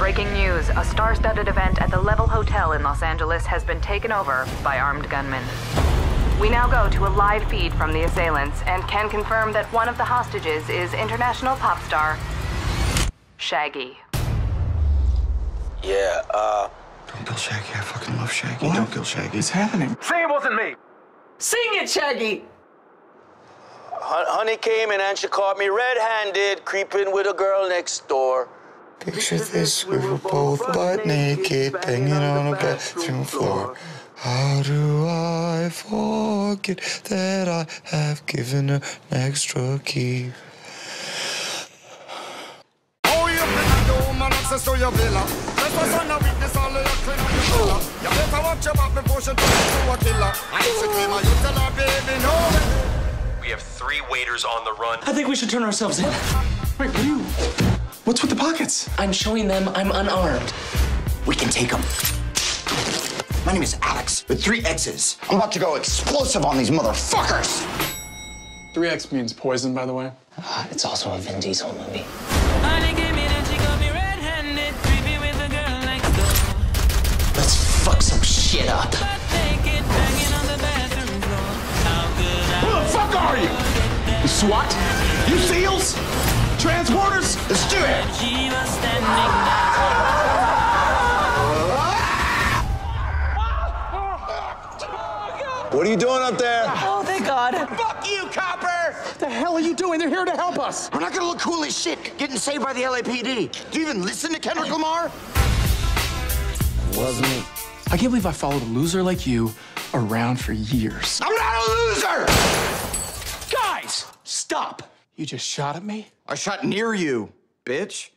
Breaking news a star studded event at the Level Hotel in Los Angeles has been taken over by armed gunmen. We now go to a live feed from the assailants and can confirm that one of the hostages is international pop star Shaggy. Yeah, uh, Don't kill Shaggy. I fucking love Shaggy. Don't kill Shaggy. It's happening. Say it wasn't me. Sing it, Shaggy! Hon- Honey came and she caught me red-handed, creeping with a girl next door. Picture this, we were both butt naked, banging on a bathroom floor. How do I forget that I have given her an extra key? Oh, you been a woman access to your villa. That's what's on the witness, all of your clean on your villa. You better watch your back before she turn into a killer. And if she claim you tell her, baby, no. We have three waiters on the run. I think we should turn ourselves in. Wait, what are you? What's with the pockets? I'm showing them I'm unarmed. We can take them. My name is Alex with three X's. I'm about to go explosive on these motherfuckers. 3X means poison, by the way. Ah, it's also a Vin Diesel movie. Let's fuck some shit up. Who the fuck are you? You SWAT? You SEALs? Transporters? Let's do it. What are you doing up there? Oh, thank God. Fuck you, copper. What the hell are you doing? They're here to help us. We're not gonna look cool as shit getting saved by the LAPD. Do you even listen to Kendrick Lamar? Wasn't it? I can't believe I followed a loser like you around for years. I'm not a loser! Guys, stop. You just shot at me? I shot near you, bitch.